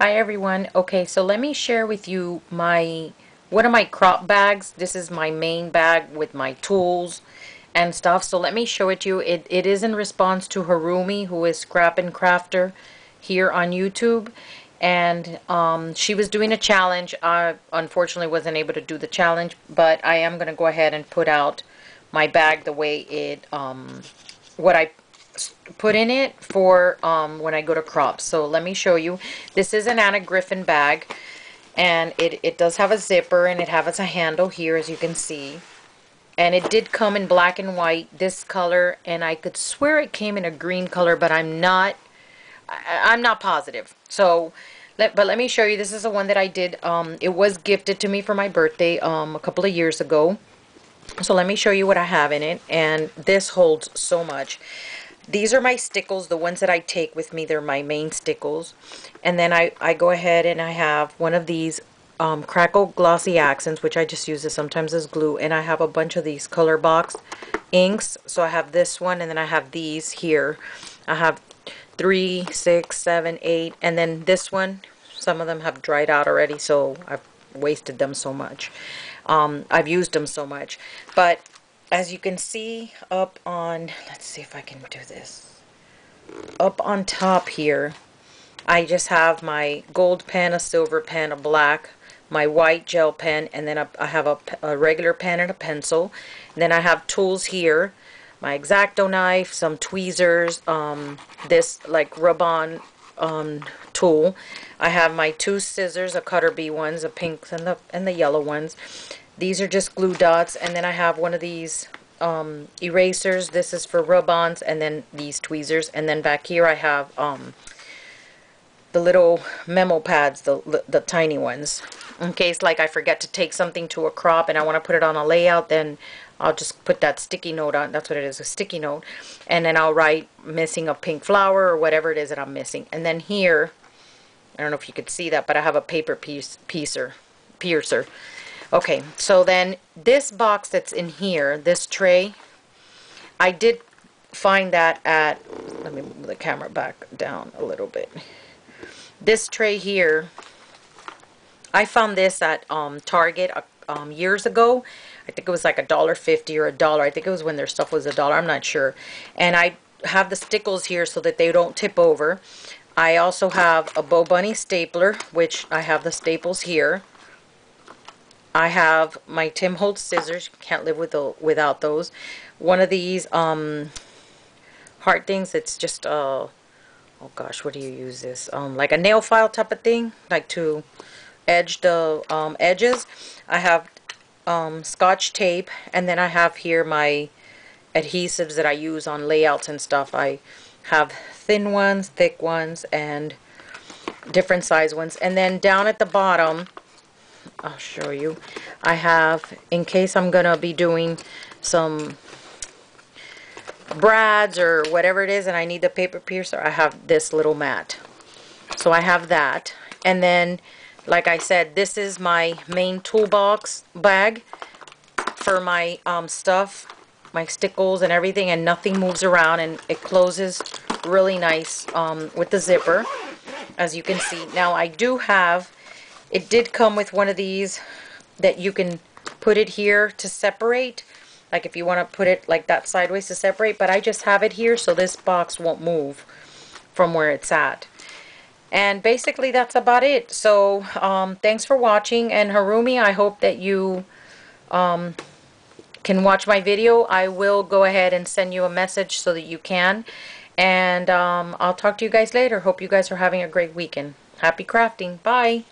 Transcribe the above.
Hi everyone. Okay, so let me share with you my one of my crop bags. This is my main bag with my tools and stuff. So let me show it to you. It, it is in response to Harumy, who is Scrap and Crafter here on YouTube. And um, she was doing a challenge. I unfortunately wasn't able to do the challenge, but I am going to go ahead and put out my bag the way it, um, what I put in it for um, when I go to crops. So let me show you. This is an Anna Griffin bag and it, it does have a zipper and it has a handle here as you can see. And it did come in black and white, this color, and I could swear it came in a green color, but I'm not, I, am not positive. So, let, but let me show you, this is the one that I did, um, it was gifted to me for my birthday um, a couple of years ago. So let me show you what I have in it, and this holds so much. These are my stickles, the ones that I take with me. They're my main stickles. And then I, I go ahead and I have one of these um, Crackle Glossy Accents, which I just use this sometimes as glue. And I have a bunch of these color box inks. So I have this one and then I have these here. I have three, six, seven, eight. And then this one, some of them have dried out already. So I've wasted them so much. Um, I've used them so much. But as you can see up on, let's see if I can do this, up on top here, I just have my gold pen, a silver pen, a black, my white gel pen, and then I have a, a regular pen and a pencil. And then I have tools here, my X-Acto knife, some tweezers, um, this like rub-on um, tool. I have my two scissors, a Cutter Bee ones, the pinks and the and the yellow ones. These are just glue dots, and then I have one of these um, erasers. This is for rub-ons, and then these tweezers. And then back here I have um, the little memo pads, the, the tiny ones. In case like I forget to take something to a crop and I want to put it on a layout, then I'll just put that sticky note on. That's what it is, a sticky note. And then I'll write missing a pink flower or whatever it is that I'm missing. And then here, I don't know if you could see that, but I have a paper piece, piecer, piercer. Okay, so then this box that's in here, this tray, I did find that at, let me move the camera back down a little bit. This tray here, I found this at um, Target uh, um, years ago. I think it was like a dollar fifty or a dollar. I think it was when their stuff was a dollar. I'm not sure. And I have the stickles here so that they don't tip over. I also have a Bo Bunny stapler, which I have the staples here. I have my Tim Holtz scissors. Can't live with the, without those. One of these um, heart things. It's just, uh, oh gosh, what do you use this? Um, like a nail file type of thing. Like to edge the um, edges. I have um, scotch tape. And then I have here my adhesives that I use on layouts and stuff. I have thin ones, thick ones, and different size ones. And then down at the bottom, I'll show you. I have, in case I'm going to be doing some brads or whatever it is and I need the paper piercer, I have this little mat. So I have that. And then, like I said, this is my main toolbox bag for my um, stuff, my stickles and everything, and nothing moves around, and it closes really nice um, with the zipper, as you can see. Now, I do have it did come with one of these that you can put it here to separate. Like if you want to put it like that sideways to separate. But I just have it here so this box won't move from where it's at. And basically that's about it. So um, thanks for watching. And Harumy, I hope that you um, can watch my video. I will go ahead and send you a message so that you can. And um, I'll talk to you guys later. Hope you guys are having a great weekend. Happy crafting. Bye.